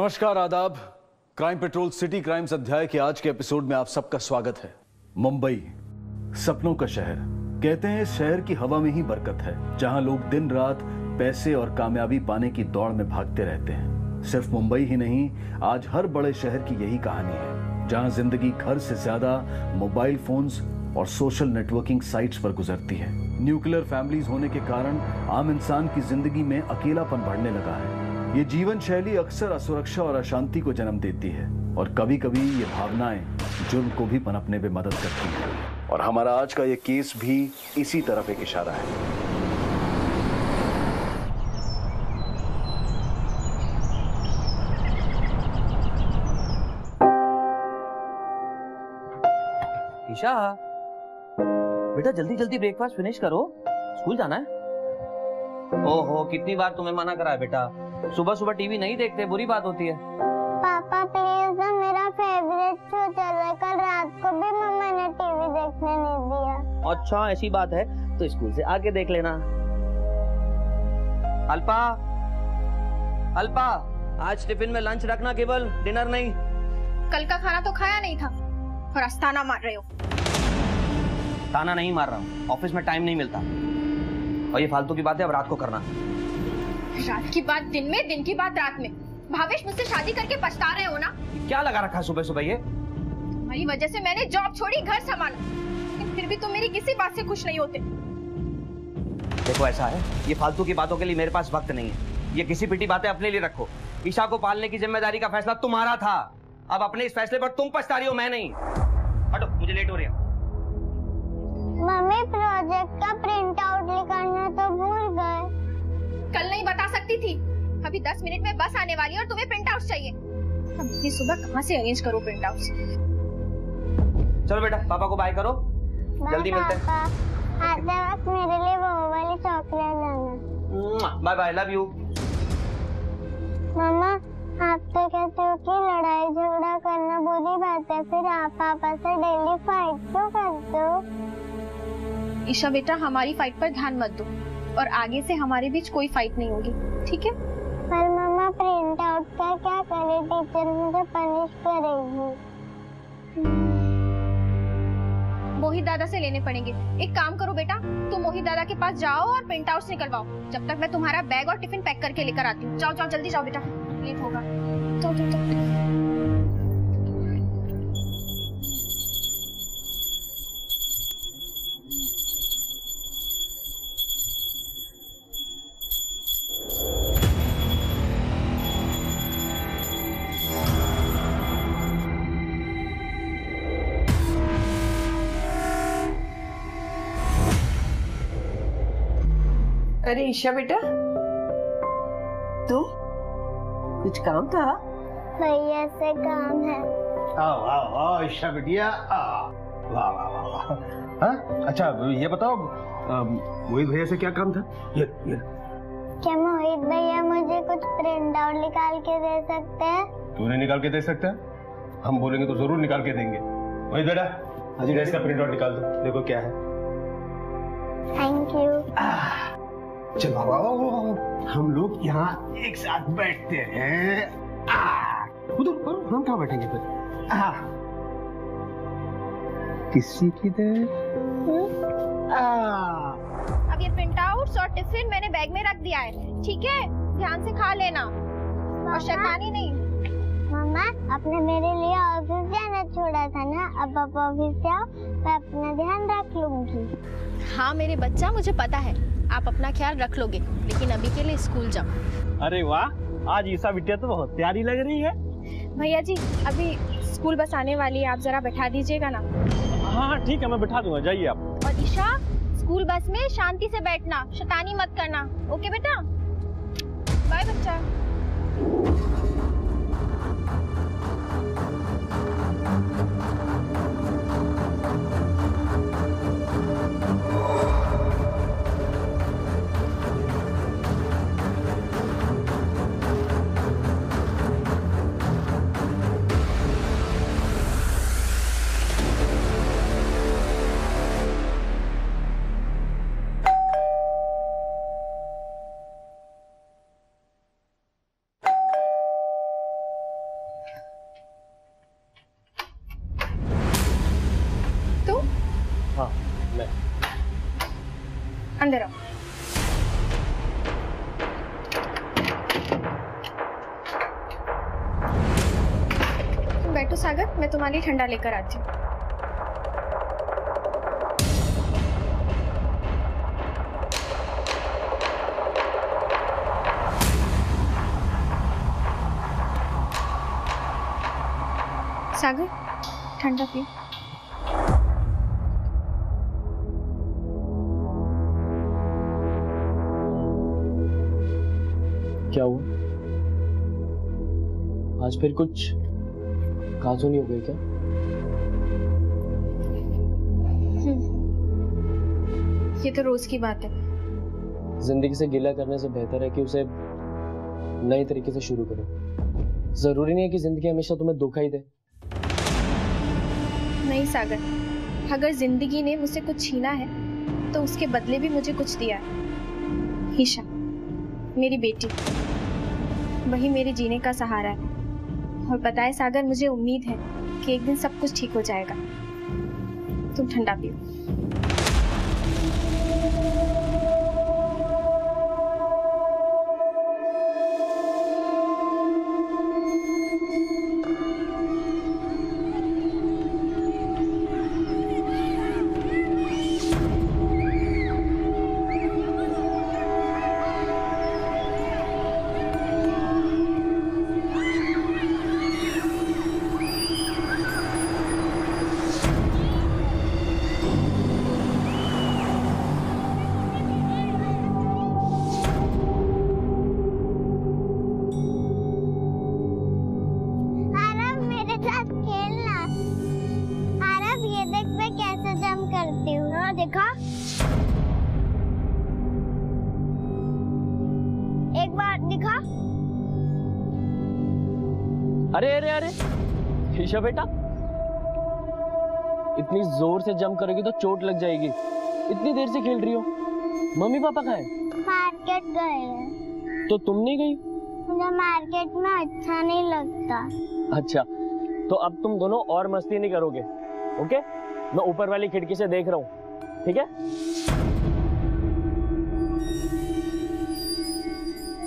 नमस्कार, आदाब। Crime patrol city crimes अध्याय के आज के एपिसोड में आप सबका स्वागत है। मुंबई, सपनों का शहर। कहते हैं शहर की हवा में ही बरकत है, जहाँ लोग दिन रात पैसे और कामयाबी पाने की दौड़ में भागते रहते हैं। सिर्फ़ मुंबई ही नहीं, आज हर बड़े शहर की यही कहानी है, जहाँ ज़िंदगी घर से ज़्यादा मोबाइल फोन्स और सोशल नेटवर्किंग साइट्स पर गुजरती है। न्यूक्लियर फैमिलीज़ होने के कारण आम इंसान की ज़िंदगी में अकेलापन बढ़ने लगा है। ये जीवन शैली अक्सर असुरक्षा और अशांति को जन्म देती है और कभी कभी ये भावनाएँ जुर्म को भी पनपने में मदद करती हैं। और हमारा आज का ये केस भी इसी तरफ़ एक इशारा है। ईशा बेटा जल्दी जल्दी ब्रेकफास्ट फिनिश करो। स्कूल जाना है? ओहो कितनी बार तुम्हें मना करा है बेटा? सुबह सुबह टीवी नहीं देखते बुरी बात होती है। पापा प्लीज़ मेरा फेवरेट शो चल रहा है। कल रात को भी मम्मा ने टीवी देखने नहीं दिया। अच्छा ऐसी बात है तो स्कूल से आके देख लेना। अल्पा अल्पा आज टिफ़िन में लंच रखना केवल डिनर नहीं। कल का खाना तो खाया नहीं था और अस्ताना मार रहे हो। ताना नहीं मार रहा हूँ ऑफ़िस में टाइम नहीं मिलता। और ये फालतू की बात है अब रात को करना। रात की बात दिन में दिन की बात रात में। भावेश मुझसे शादी करके पछता रहे हो ना? क्या लगा रखा सुबह सुबह ये? तुम्हारी वजह से मैंने जॉब छोड़ी घर संभाला। लेकिन फिर भी तुम मेरी किसी बात से खुश नहीं होते। देखो ऐसा है। ये फालतू की बातों के लिए मेरे पास वक्त नहीं है। ये किसी पिटी बातें अपने लिए रखो। ईशा को पालने की ज़िम्मेदारी का फैसला तुम्हारा था। अब अपने इस फैसले पर तुम पछता रही हो मैं नहीं। हटो मुझे लेट हो रही मम्मी प्रोजेक्ट का प्रिंट आउट निकालना तो भूल गए। कल नहीं बता सकती थी। अभी दस मिनट में बस आने वाली है और तुम्हें प्रिंट आउट चाहिए। अब इतनी सुबह कहाँ से अरेंज करो प्रिंट आउट चलो बेटा पापा को बाय करो। जल्दी मिलते हैं। मेरे लिए वो वाली चॉकलेट लाना। Bye bye love you mamma आप तो कहते हो कि लड़ाई झगड़ा करना बुरी बात है फिर आप पापा से डेली फाइट क्यों करते हो? ईशा बेटा हमारी फाइट पर ध्यान मत दो। और आगे से हमारे बीच कोई फाइट नहीं होगी ठीक है? पर मम्मा प्रिंट आउट का क्या करे? टीचर मुझे पनिश करेगी। मोहित दादा से लेने पड़ेंगे। एक काम करो बेटा तुम मोहित दादा के पास जाओ और प्रिंट आउट निकलवाओ। जब तक मैं तुम्हारा बैग और टिफ़िन पैक करके लेकर आती हूँ। जाओ जाओ जल्दी जाओ बेटा। लेट होगा। जाओ जाओ जाओ। अरे ईशा बेटा। तू? कुछ काम था? भैया से काम है। आओ आओ आओ ईशा बिटिया आओ। वाह वाह वाह वाह। हाँ? अच्छा ये बताओ मोहित भैया से क्या काम था? ये ये। क्या मोहित भैया मुझे कुछ प्रिंट आउट निकाल के दे सकते हैं? तूने निकाल के दे सकता है? हम बोलेंगे तो ज़रूर निकाल के देंगे। मोहित बेटा आज ड्रेस का प्रिंट आउट निकाल दो। देखो क्या है। थैंक यू चलो। हम लोग यहाँ एक साथ बैठते हैं। उधर पर हम कहाँ बैठेंगे फिर? किसी की देर अब ये प्रिंट आउट और टिफ़िन मैंने बैग में रख दिया है। ठीक है? ध्यान से खा लेना। और शैतानी नहीं। मम्मा आपने मेरे लिए ऑफ़िस जाना छोड़ा था ना? अब आप ऑफ़िस जाओ मैं अपना ध्यान रख लूँगी। हाँ मेरे बच्चा मुझे पता है। आप अपना ख्याल रख लोगे लेकिन अभी के लिए स्कूल जाओ। अरे वाह आज ईसा बिटिया तो बहुत प्यारी लग रही है। भैया जी अभी स्कूल बस आने वाली है आप जरा बैठा दीजिएगा ना। हाँ हाँ ठीक है मैं बैठा दूँगा जाइए आप। और ईशा स्कूल बस में शांति से बैठना शैतानी मत करना। ओके बेटा? बाय बच्चा। मैं तुम्हारे लिए ठंडा लेकर आती हूँ। सागर, ठंडा पियो। क्या हुआ? आज फिर कुछ काजू नहीं हो गई क्या ये तो रोज की बात है। ज़िंदगी से गिला करने से बेहतर है कि उसे नए तरीके से शुरू करो। ज़रूरी नहीं है कि ज़िंदगी हमेशा तुम्हें धोखा ही दे। नहीं सागर। अगर ज़िंदगी ने मुझसे कुछ छीना है तो उसके बदले भी मुझे कुछ दिया है। ईशा मेरी बेटी। वही मेरे जीने का सहारा है। और बताए, सागर, मुझे उम्मीद है कि एक दिन सब कुछ ठीक हो जाएगा। तुम ठंडा पियो। देखा? एक बार दिखा। अरे अरे अरे ईशा बेटा इतनी ज़ोर से जंप करोगी तो चोट लग जाएगी। इतनी देर से खेल रही हो। मम्मी पापा कहाँ है? मार्केट गए हैं। तो तुम नहीं गई? मुझे मार्केट में अच्छा नहीं लगता। अच्छा तो अब तुम दोनों और मस्ती नहीं करोगे ओके? मैं ऊपर वाली खिड़की से देख रहा हूँ। ठीक है?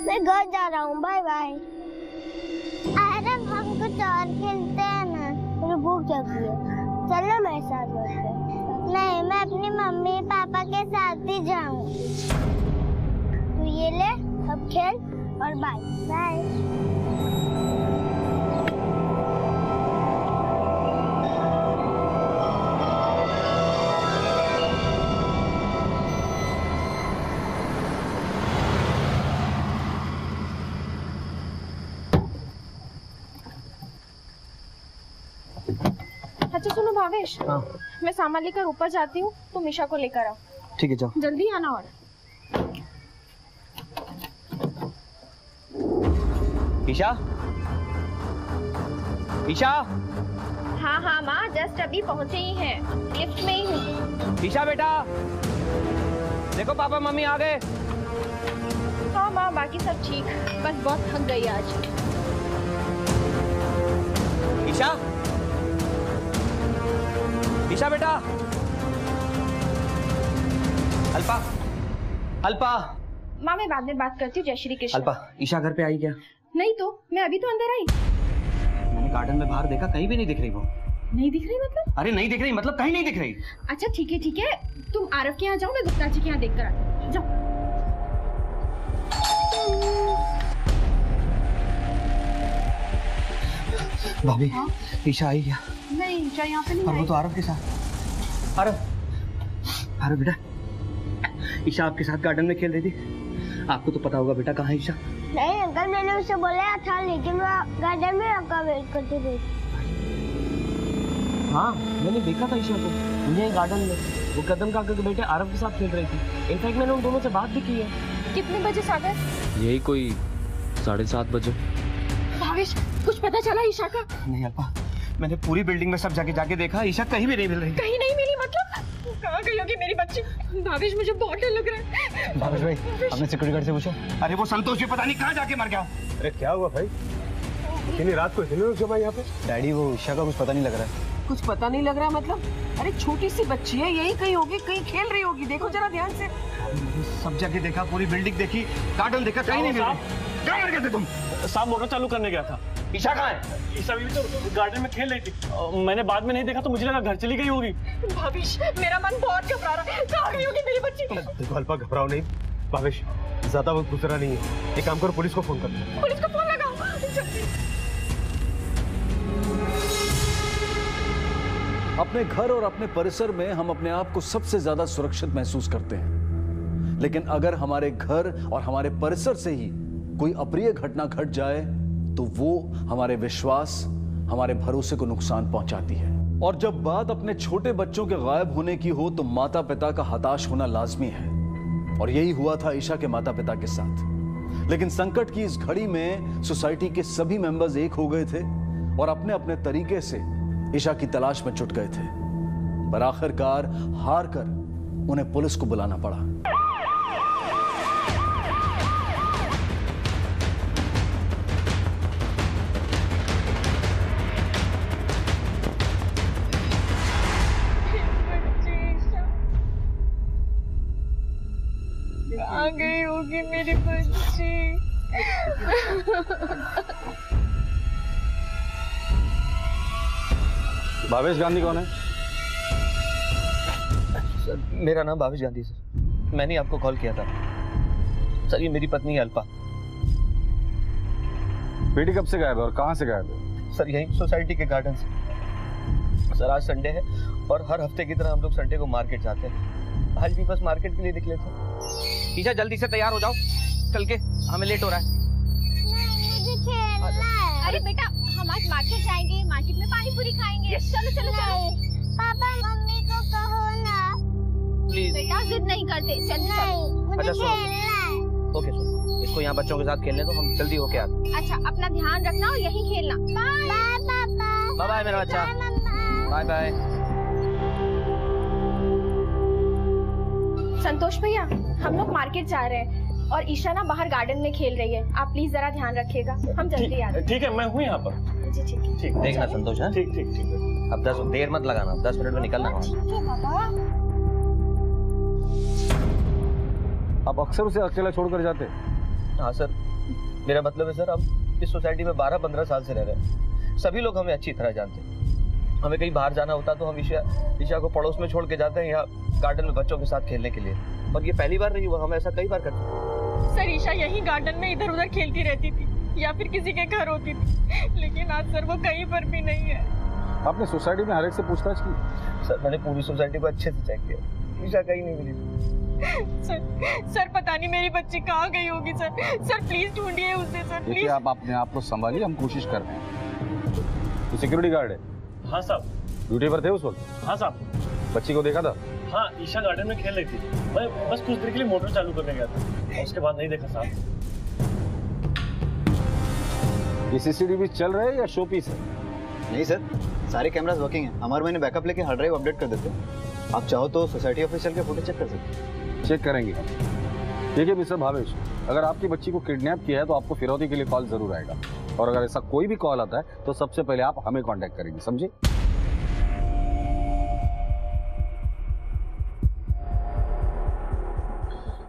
मैं घर जा रहा हूँ बाय बाय आरव हम कुछ और खेलते हैं ना? मेरी भूख लगी है। चलो मेरे साथ चलते नहीं, मैं अपनी मम्मी, पापा के साथ ही जाऊँ। तू ये ले, अब खेल और बाय बाय भावेश हाँ। मैं सामान लेकर ऊपर जाती हूँ तुम ईशा को लेकर आओ। ठीक है जाओ। जल्दी आना और। ईशा? ईशा? हाँ हाँ माँ जस्ट अभी पहुँचे ही हैं। लिफ्ट में ही हूँ। ईशा बेटा देखो पापा मम्मी आ गए हाँ माँ बाकी सब ठीक। बस बहुत थक गई आज। ईशा? ईशा बेटा। अल्पा अल्पा माँ मैं बाद में बात करती हूँ जय श्री कृष्ण। अल्पा ईशा घर पे आई क्या? नहीं तो मैं अभी तो अंदर आई। मैंने गार्डन में बाहर देखा कहीं भी नहीं दिख रही वो। नहीं दिख रही मतलब? अरे नहीं दिख रही मतलब कहीं नहीं दिख रही। अच्छा ठीक है ठीक है। तुम आरव के यहाँ जाओ मैं गुप्ता जी के यहाँ देख कर आती हूँ। जाओ। भाभी ईशा आई क्या? नहीं ईशा यहाँ पे नहीं और वो तो आरव के साथ। आरव आरव बेटा। ईशा आपके साथ गार्डन में खेल रही थी। आपको तो पता होगा बेटा कहाँ है ईशा। नहीं अंकल मैंने उसे बोला था लेकिन वो गार्डन में आपका वेट करती थी। हाँ मैंने देखा था ईशा को। मुझे गार्डन में वो कदम काका के बेटे आरव के साथ खेल रही थी। इनफैक्ट मैंने उन दोनों से बात भी की है। कितने बजे सागर यही कोई साढ़े सात बजे। भावेश कुछ पता चला ईशा का? नहीं अल्पा मैंने पूरी बिल्डिंग में सब जाके जाके देखा ईशा कहीं भी नहीं मिल रही। कहीं नहीं मिली मतलब? कहाँ गई होगी मेरी बच्ची? भावेश मुझे बहुत डर लग रहा है। भावेश भाई आपने सिक्योरिटी गार्ड से पूछा। अरे वो संतोष भी पता नहीं कहाँ जाके मर गया। अरे क्या हुआ भाई? इतनी रात को इतने लोग जमा यहाँ पे। डैडी वो ईशा का कुछ पता नहीं लग रहा है। कुछ पता नहीं लग रहा मतलब? अरे छोटी सी बच्ची है यही कहीं होगी कहीं खेल रही होगी। देखो जरा ध्यान से। सब जगह देखा पूरी बिल्डिंग देखी गार्डन देखा कहीं नहीं मिल। क्या कर गए थे तुम? साहब मोटर चालू करने गया था। ईशा कहाँ है? ईसा बीवी तो गार्डन में खेल रही थी। मैंने बाद में नहीं देखा तो मुझे लगा घर चली गई होगी। भाविश मेरा मन बहुत घबरा रहा है। कहाँ गई होगी मेरी बच्ची? देखो अल्पा घबराओ नहीं। भावेश ज़्यादा वक्त गुजरा नहीं है। एक काम करो पुलिस को फ़ोन कर पुलिस को फ़ोन लगाओ। अपने घर और अपने परिसर में हम अपने आप को सबसे ज़्यादा सुरक्षित महसूस करते हैं। लेकिन अगर हमारे घर और हमारे परिसर से ही कोई अप्रिय घटना घट जाए तो वो हमारे विश्वास, हमारे भरोसे को नुकसान पहुंचाती है। और जब बात अपने छोटे बच्चों के गायब होने की हो तो माता पिता का हताश होना लाजमी है। और यही हुआ था ईशा के माता पिता के साथ। लेकिन संकट की इस घड़ी में सोसाइटी के सभी मेंबर्स एक हो गए थे और अपने अपने तरीके से ईशा की तलाश में जुट गए थे। पर आखिरकार हार कर उन्हें पुलिस को बुलाना पड़ा। कहाँ गई होगी मेरी बच्ची। भावेश गांधी कौन है? सर मेरा नाम भावेश गांधी सर। मैंने आपको कॉल किया था। सर ये मेरी पत्नी है अल्पा। बेटी कब से गायब है और कहाँ से गायब है? सर यही सोसाइटी के गार्डन से। सर आज संडे है और हर हफ़्ते की तरह हम लोग संडे को मार्केट जाते हैं। आज भी बस मार्केट के लिए निकले थे ईशा जल्दी से तैयार हो जाओ। चल के हमें लेट हो रहा है। नहीं मुझे खेलना अरे बेटा हम आज मार्केट जाएँगे मार्केट में पानी पूरी खाएँगे। चलो चलो चलो। नहीं पापा मम्मी को कहो ना। प्लीज़ बेटा जिद नहीं करते। चल अच्छा, सुनो। ओके सुनो। इसको यहाँ बच्चों के साथ खेलने दो हम जल्दी होके आते अच्छा अपना ध्यान रखना और यही खेलना। बाय बाय मेरा बच्चा। बाय बाय संतोष भैया हम लोग मार्केट जा रहे हैं और ईशा ना बाहर गार्डन में खेल रही है। आप प्लीज़ जरा ध्यान रखिएगा। हम जल्दी आते ठीक है मैं हूँ यहाँ पर। जी ठीक ठीक। देखना संतोष है? ठीक ठीक ठीक अब दस देर मत लगाना दस मिनट में निकलना। है बाबा। आप अक्सर उसे अकेला छोड़कर जाते हाँ? सर। मेरा मतलब है सर हम इस सोसाइटी में 12-15 साल से रह रहे हैं। सभी लोग हमें अच्छी तरह जानते हैं। हमें कहीं बाहर जाना होता तो हम ईशा ईशा को पड़ोस में छोड़ के जाते हैं यहाँ गार्डन में बच्चों के साथ खेलने के लिए। और ये पहली बार नहीं हुआ हम ऐसा कई बार करते हैं। सर ईशा यही गार्डन में इधर उधर खेलती रहती थी या फिर किसी के घर होती थी। लेकिन आज सर वो कहीं पर भी नहीं है। आपने सोसाइटी में हर एक से पूछताछ की? सर मैंने पूरी सोसाइटी को अच्छे से चेक किया। ईशा कहीं नहीं मिली। सर सर पता नहीं मेरी बच्ची कहाँ गई होगी सर। सर प्लीज़ ढूंढिए उसे सर देखिए प्लीज़ आप अपने आप को संभालिए हम कोशिश कर रहे हैं। तो सिक्योरिटी गार्ड है। हाँ साहब। ड्यूटी पर थे उस वक्त? हाँ साहब। बच्ची को देखा था? हाँ ईशा गार्डन में खेल रही थी। मैं बस कुछ देर के लिए मोटर चालू करने गया था। उसके बाद नहीं देखा साहब। ये सीसीटीवी चल रहा है या शो पीस है? नहीं सर सारे कैमरास वर्किंग हैं। हमारे मैंने बैकअप लेके हार्ड ड्राइव अपडेट कर देते हैं। आप चाहो तो सोसाइटी ऑफिशियल के फ़ोटो चेक कर सकते हैं। चेक करेंगे। देखिए मिस्टर भावेश अगर आपकी बच्ची को किडनैप किया है तो आपको फिरौती के लिए कॉल ज़रूर आएगा। और अगर ऐसा कोई भी कॉल आता है तो सबसे पहले आप हमें कॉन्टेक्ट करेंगे समझे?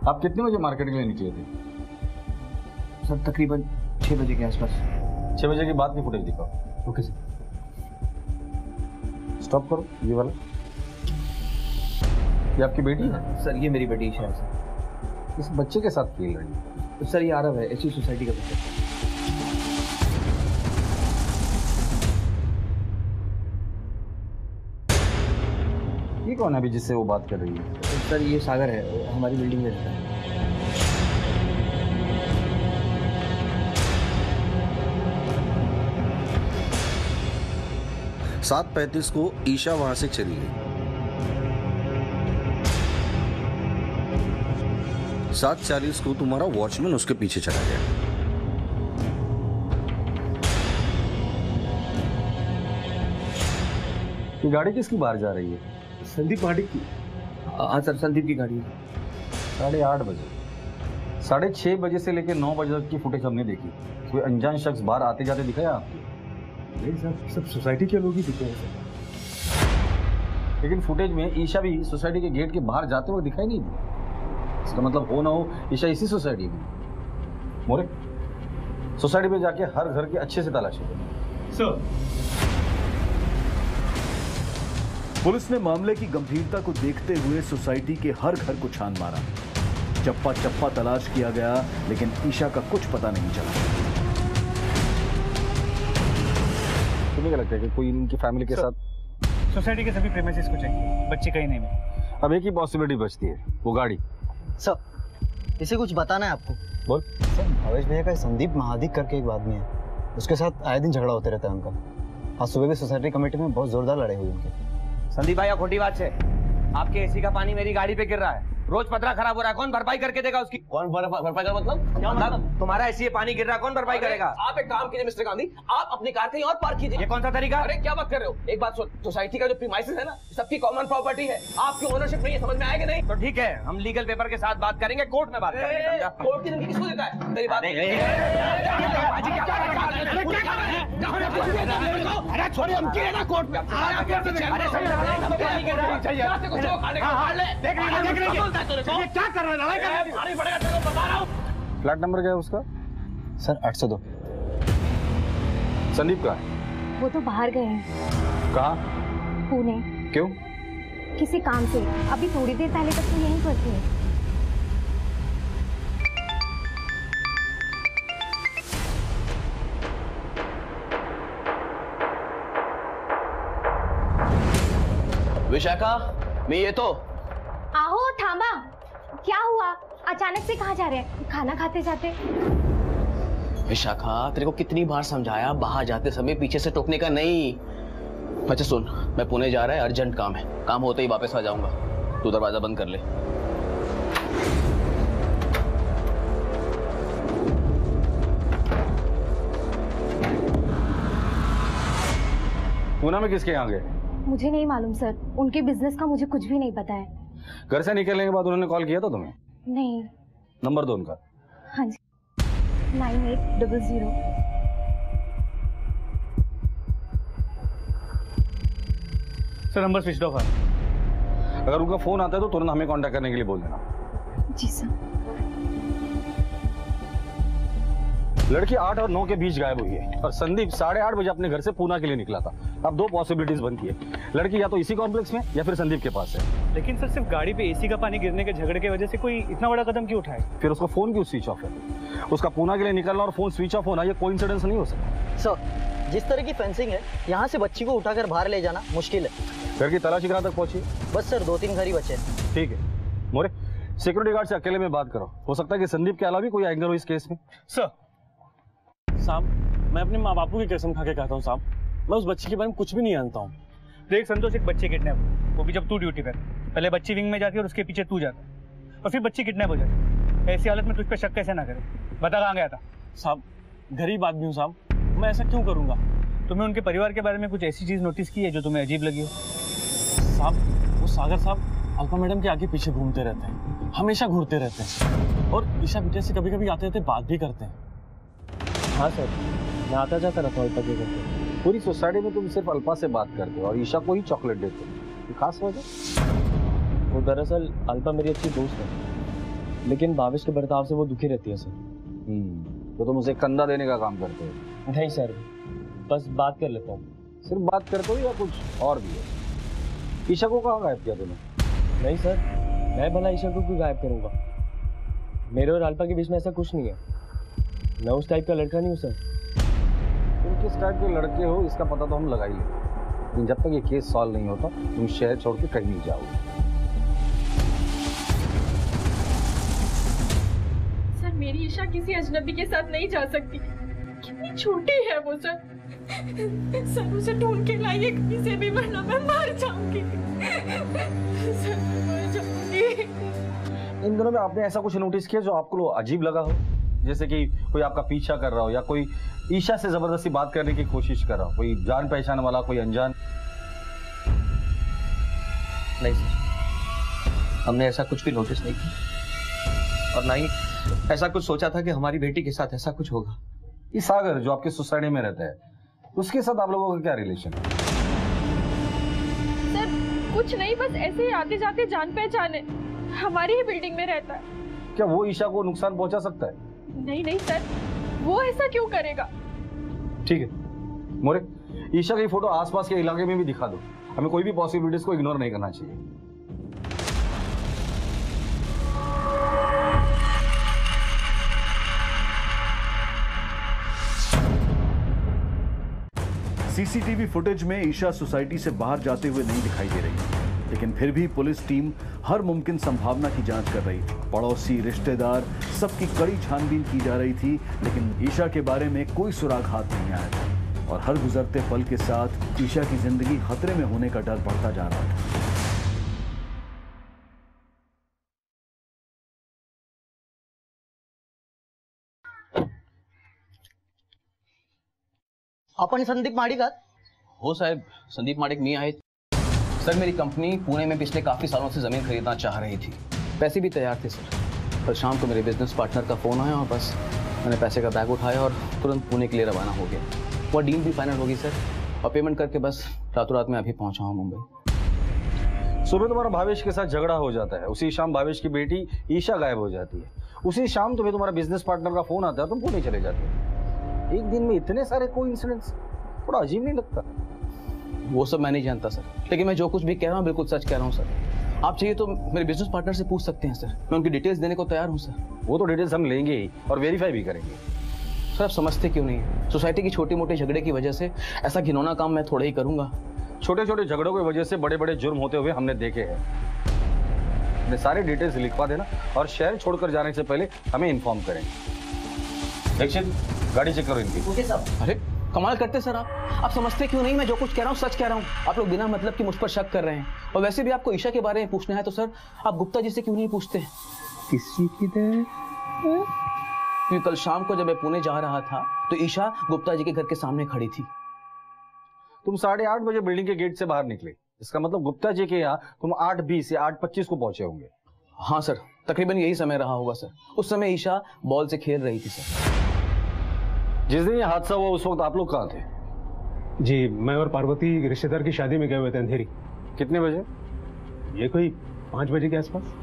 आप कितने बजे मार्केट के लिए निकले थे? सर तकरीबन छः बजे के आसपास। छह बजे के बाद की फुटेज दिखाओ। Okay sir. स्टॉप करो ये वाला। ये आपकी बेटी है? सर ये मेरी बेटी है सर इस बच्चे के साथ खेल रही है। सर ये आरव है इसी सोसाइटी का बच्चा। ये कौन है अभी जिससे वो बात कर रही है? सर ये सागर है हमारी बिल्डिंग में रहता है। सात पैंतीस को ईशा वहाँ से चली गई। सात चालीस को तुम्हारा वॉचमैन उसके पीछे चला गया। ये गाड़ी किसकी बाहर जा रही है? संदीप पार्टी की। हाँ सर संदीप की गाड़ी। साढ़े आठ बजे। साढ़े छह बजे से लेकर नौ बजे तक की फुटेज हमने देखी। कोई अनजान शख्स बाहर आते जाते दिखाया आपको नहीं सर सब सोसाइटी के लोग ही दिखे हैं सर। लेकिन फुटेज में ईशा भी सोसाइटी के गेट के बाहर जाते हुए दिखाई नहीं दी। इसका मतलब हो ना हो ईशा इसी सोसाइटी में। मोरे सोसाइटी में जाके हर घर की अच्छे से तलाशी करो। सर पुलिस ने मामले की गंभीरता को देखते हुए सोसाइटी के हर घर को छान मारा। चप्पा चप्पा तलाश किया गया लेकिन ईशा का कुछ पता नहीं चला। तुम्हें क्या लगता है कि कोई इनकी फैमिली के साथ सोसाइटी के सभी प्रेमिसेस को चाहिए बच्चे कहीं नहीं मिले। अब एक ही पॉसिबिलिटी बचती है वो गाड़ी। सर इसे कुछ बताना है आपको। बोल। सर भावेश भैया का संदीप महादिक करके एक आदमी है। उसके साथ आए दिन झगड़ा होते रहता है उनका। आज सुबह भी सोसाइटी कमेटी में बहुत जोरदार लड़ाई हुई उनके। संदीप भाई खोटी बात है आपके एसी का पानी मेरी गाड़ी पे गिर रहा है। रोज पतरा खराब हो रहा है कौन भरपाई करके देगा उसकी कौन भरपाई का मतलब क्या मतलब तुम्हारा ऐसी पानी गिर रहा है कौन भरपाई करेगा आप एक काम कीजिए मिस्टर गांधी आप अपनी कार कहीं और पार्क कीजिए ये कौन सा तरीका अरे क्या बात कर रहे हो एक बात सुन सोसाइटी का जो प्रीमाइसेस है ना सबकी कॉमन प्रॉपर्टी है आपकी ओनरशिप नहीं है समझ में आएगा नहीं तो ठीक है हम लीगल पेपर के साथ बात करेंगे कोर्ट में बात करेंगे कोर्ट की किसको देता है मेरी बात अरे हम ना कोर्ट में क्या कर रहे हैं? फ्लैट नंबर क्या है उसका? सर आठ सौ दो। संदीप का है? वो तो बाहर गए हैं। कहा? पुणे। क्यों? किसी काम से। अभी थोड़ी देर पहले तक तो यहीं पर थे। विशाखा मैं ये तो आहो थामा क्या हुआ? अचानक से कहाँ जा रहे हैं? खाना खाते जाते? विशाखा तेरे को कितनी बार समझाया? बाहर जाते समय पीछे से टोकने का नहीं। अच्छा सुन मैं पुणे जा रहा है अर्जेंट काम है। काम होते ही वापस आ जाऊँगा। तू दरवाज़ा बंद कर ले। पूना में किसके यहाँ गए मुझे नहीं मालूम सर। उनके बिज़नेस का मुझे कुछ भी नहीं पता है। घर से निकलने के बाद उन्होंने कॉल किया था तुम्हें? नहीं। नंबर दो उनका। हाँ जी। Nine eight double zero. Sir number switch off है। अगर उनका फ़ोन आता है तो तुरंत हमें कांटेक्ट करने के लिए बोल देना। जी सर। लड़की आठ और नौ के बीच गायब हुई है। और संदीप साढ़े आठ बजे अपने घर से पूना के लिए निकला था। अब दो पॉसिबिलिटीज बनती है। लड़की या तो इसी कॉम्प्लेक्स में या फिर संदीप के पास है। लेकिन सर सिर्फ़ गाड़ी पे एसी का पानी गिरने के झगड़े की वजह से कोई इतना बड़ा कदम क्यों उठाए? फिर उसका फ़ोन क्यों स्विच ऑफ़ है? उसका पूना के लिए निकलना और फ़ोन स्विच ऑफ़ होना ये कोई नहीं हो सकता। सर जिस तरह की फेंसिंग है यहाँ से बच्ची को उठाकर बाहर ले जाना मुश्किल है। घर की तलाशी कहाँ तक पहुँची? बस सर दो तीन घर ही बचे ठीक है। मोरे सिक्योरिटी गार्ड से अकेले में बात करो। हो सकता है कि संदीप के अलावा भी कोई एंगल हो इस केस में। सर साहब मैं अपने माँ बापू की कसम खा के कहता हूँ साहब मैं उस बच्ची के बारे में कुछ भी नहीं जानता हूँ। देख संतोष एक बच्चे किडनैप वो भी जब तू ड्यूटी पर पहले बच्ची विंग में जाती है और उसके पीछे तू जाता और फिर बच्ची किडनैप हो जाती ऐसी हालत में तुझ पर शक कैसे ना करे? बता कहाँ गया था? साहब गरीब आदमी हूँ साहब। मैं ऐसा क्यों करूँगा? तुम्हें उनके परिवार के बारे में कुछ ऐसी चीज़ नोटिस की है जो तुम्हें अजीब लगी हो? साहब वो सागर साहब अल्पा मैडम के आगे पीछे घूमते रहते हैं। हमेशा घूरते रहते हैं। और ईशा बेटे से कभी कभी आते रहते बात भी करते हैं। हाँ सर मैं आता जाता रहता हूँ अल्पा के घर पूरी सोसाइटी में तुम सिर्फ़ अल्पा से बात करते हो और ईशा को ही चॉकलेट देते हो। खास वजह? वो दरअसल अल्पा मेरी अच्छी दोस्त है लेकिन भाविश के बर्ताव से वो दुखी रहती है सर। तो तुम उसे कंधा देने का काम करते हो? नहीं सर। बस बात कर लेता हूँ। सिर्फ़ बात करते हो या कुछ और भी है? ईशा को कहाँ गायब किया तुमने नहीं सर। मैं भला ईशा को क्यों गायब करूँगा? मेरे और अल्पा के बीच में ऐसा कुछ नहीं है। मैं उस टाइप का लड़का नहीं हूँ सर तुम किस टाइप के लड़के हो इसका पता तो हम लगा ही लेंगे। लेकिन जब तक ये केस सॉल्व नहीं होता तुम शहर छोड़ के कहीं नहीं जाओगे सर मेरी ईशा किसी अजनबी के साथ नहीं जा सकती। कितनी छोटी है वो सर सर उसे ढूंढ के लाइए कहीं से भी वरना मैं मर जाऊँगी। सर मर जाऊँगी। इन दिनों में आपने ऐसा कुछ नोटिस किया जो आपको अजीब लगा हो? जैसे कि कोई आपका पीछा कर रहा हो या कोई ईशा से ज़बरदस्ती बात करने की कोशिश कर रहा हो कोई जान पहचान वाला कोई अनजान। नहीं सर हमने ऐसा कुछ भी नोटिस नहीं किया। और ना ही ऐसा कुछ सोचा था कि हमारी बेटी के साथ ऐसा कुछ होगा। ये सागर जो आपके सोसाइटी में रहता है उसके साथ आप लोगों का क्या रिलेशन है? सर कुछ नहीं बस ऐसे ही आते जाते जान पहचान है। हमारी ही बिल्डिंग में रहता है। क्या वो ईशा को नुकसान पहुँचा सकता है? नहीं नहीं सर। वो ऐसा क्यों करेगा? ठीक है। मोरे ईशा की फ़ोटो आसपास के इलाके में भी दिखा दो। हमें कोई भी पॉसिबिलिटीज को इग्नोर नहीं करना चाहिए। सीसीटीवी फुटेज में ईशा सोसाइटी से बाहर जाते हुए नहीं दिखाई दे रही। लेकिन फिर भी पुलिस टीम हर मुमकिन संभावना की जाँच कर रही थी। पड़ोसी रिश्तेदार सबकी कड़ी छानबीन की जा रही थी लेकिन ईशा के बारे में कोई सुराग हाथ नहीं आया था। और हर गुजरते पल के साथ ईशा की ज़िंदगी खतरे में होने का डर बढ़ता जा रहा था। आपण संदीप माडिकात हो साहब संदीप माडिक मी आहेत। सर, मेरी कंपनी पुणे में पिछले काफ़ी सालों से ज़मीन खरीदना चाह रही थी। पैसे भी तैयार थे, सर। पर शाम को मेरे बिज़नेस पार्टनर का फ़ोन आया और बस मैंने पैसे का बैग उठाया और तुरंत पुणे के लिए रवाना हो गया। वो डील भी फाइनल होगी, सर। और पेमेंट करके बस रातों रात में अभी पहुँचा हूँ मुंबई। सुबह तुम्हारा भावेश के साथ झगड़ा हो जाता है। उसी शाम भावेश की बेटी ईशा गायब हो जाती है। उसी शाम तुम्हें तुम्हारा बिज़नेस पार्टनर का फ़ोन आता है, तुम पुणे चले जाते हो। एक दिन में इतने सारे को थोड़ा अजीब नहीं लगता? वो सब मैं नहीं जानता सर। लेकिन मैं जो कुछ भी कह रहा हूँ बिल्कुल सच कह रहा हूँ सर। आप चाहिए तो मेरे बिज़नेस पार्टनर से पूछ सकते हैं सर। मैं उनकी डिटेल्स देने को तैयार हूँ सर। वो तो डिटेल्स हम लेंगे ही और वेरीफाई भी करेंगे। सर आप समझते क्यों नहीं सोसाइटी की छोटी मोटी झगड़े की वजह से ऐसा घिनौना काम मैं थोड़ा ही करूँगा। छोटे छोटे झगड़ों की वजह से बड़े बड़े जुर्म होते हुए हमने देखे हैं। अपने सारे डिटेल्स लिखवा देना और शहर छोड़कर जाने से पहले हमें इन्फॉर्म करेंगे दीक्षित गाड़ी चेक करो इनकी। Okay sir. अरे कमाल करते सर आप। आप समझते क्यों नहीं? मैं जो कुछ कह रहा हूँ सच कह रहा हूँ। आप लोग बिना मतलब की मुझ पर शक कर रहे हैं। और वैसे भी आपको ईशा के बारे में पूछना है तो सर आप गुप्ता जी से क्यों नहीं पूछते? किस की क्योंकि कल शाम को जब मैं पुणे जा रहा था तो ईशा गुप्ता जी के घर के सामने खड़ी थी। तुम साढ़े आठ बजे बिल्डिंग के गेट से बाहर निकले। इसका मतलब गुप्ता जी के यहाँ तुम आठ बीस या आठ पच्चीस को पहुँचे होंगे। हाँ सर। तकरीबन यही समय रहा होगा सर। उस समय ईशा बॉल से खेल रही थी सर। जिस दिन ये हादसा हुआ उस वक्त आप लोग कहाँ थे? जी मैं और पार्वती रिश्तेदार की शादी में गए हुए थे अंधेरी। कितने बजे? ये कोई पाँच बजे के आसपास।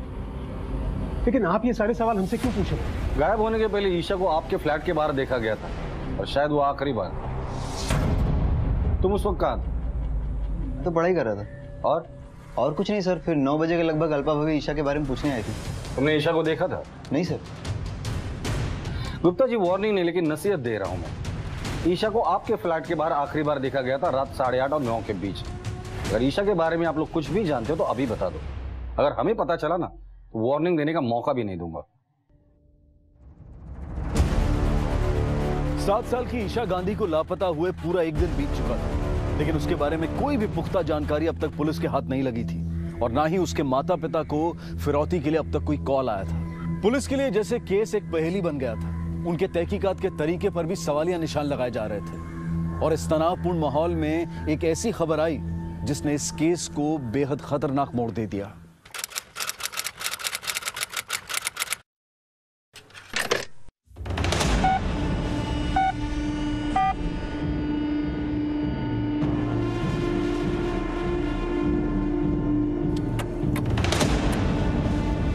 लेकिन आप ये सारे सवाल हमसे क्यों पूछ? रहे गायब होने के पहले ईशा को आपके फ्लैट के बाहर देखा गया था और शायद वो आखिरी बार। तुम उस वक्त कहाँ थे? तो पढ़ाई कर रहा था। और? और कुछ नहीं सर फिर नौ बजे के लगभग अल्पा भाभी ईशा के बारे में पूछने आई थी। तुमने ईशा को देखा था? नहीं सर। गुप्ता जी वार्निंग नहीं, लेकिन नसीहत दे रहा हूँ मैं। ईशा को आपके फ्लैट के बाहर आखिरी बार देखा गया था रात साढ़े आठ और नौ के बीच। अगर ईशा के बारे में आप लोग कुछ भी जानते हो तो अभी बता दो। अगर हमें पता चला ना तो वार्निंग देने का मौका भी नहीं दूँगा। सात साल की ईशा गांधी को लापता हुए पूरा एक दिन बीत चुका था। लेकिन उसके बारे में कोई भी पुख्ता जानकारी अब तक पुलिस के हाथ नहीं लगी थी। और ना ही उसके माता पिता को फिरौती के लिए अब तक कोई कॉल आया था। पुलिस के लिए जैसे केस एक पहेली बन गया था। उनके तहकीकात के तरीके पर भी सवालिया निशान लगाए जा रहे थे। और इस तनावपूर्ण माहौल में एक ऐसी खबर आई, जिसने इस केस को बेहद खतरनाक मोड़ दे दिया।